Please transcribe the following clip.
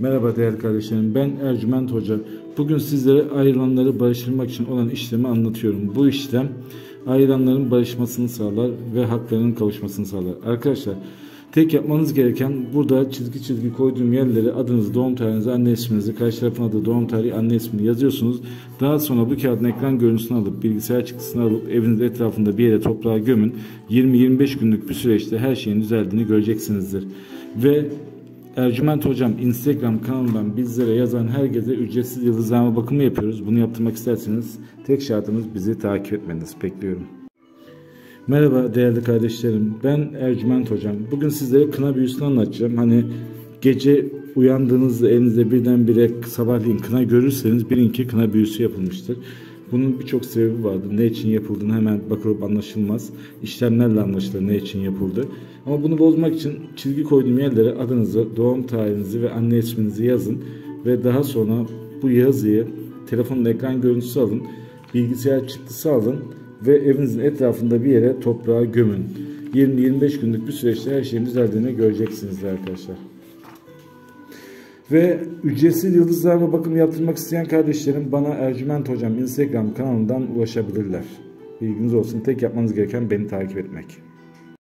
Merhaba değerli kardeşlerim. Ben Ercüment Hoca. Bugün sizlere ayrılanları barıştırmak için olan işlemi anlatıyorum. Bu işlem ayrılanların barışmasını sağlar ve haklarının kavuşmasını sağlar. Arkadaşlar tek yapmanız gereken burada çizgi çizgi koyduğum yerlere adınızı, doğum tarihinizi, anne isminizi, karşı tarafın adı, doğum tarihi, anne ismini yazıyorsunuz. Daha sonra bu kağıdın ekran görüntüsünü alıp bilgisayar çıktısını alıp evinizin etrafında bir yere toprağa gömün. 20-25 günlük bir süreçte her şeyin düzeldiğini göreceksinizdir. Ve Ercüment Hocam Instagram kanalından bizlere yazan herkese ücretsiz yıldızlama bakımı yapıyoruz. Bunu yaptırmak isterseniz tek şartımız bizi takip etmeniz. Bekliyorum. Merhaba değerli kardeşlerim. Ben Ercüment Hocam. Bugün sizlere kına büyüsünü anlatacağım. Hani gece uyandığınızda elinizde birdenbire sabahleyin kına görürseniz bilin ki kına büyüsü yapılmıştır. Bunun birçok sebebi vardı. Ne için yapıldığını hemen bakılıp anlaşılmaz. İşlemlerle anlaşılır ne için yapıldı. Ama bunu bozmak için çizgi koyduğum yerlere adınızı, doğum tarihinizi ve anne isminizi yazın. Ve daha sonra bu yazıyı telefonun ekran görüntüsü alın. Bilgisayar çıktısı alın ve evinizin etrafında bir yere toprağa gömün. 20-25 günlük bir süreçte her şeyin düzeldiğini göreceksiniz arkadaşlar. Ve ücretsiz yıldızlarla bakım yaptırmak isteyen kardeşlerim bana Ercüment Hocam Instagram kanalından ulaşabilirler. Bilginiz olsun tek yapmanız gereken beni takip etmek.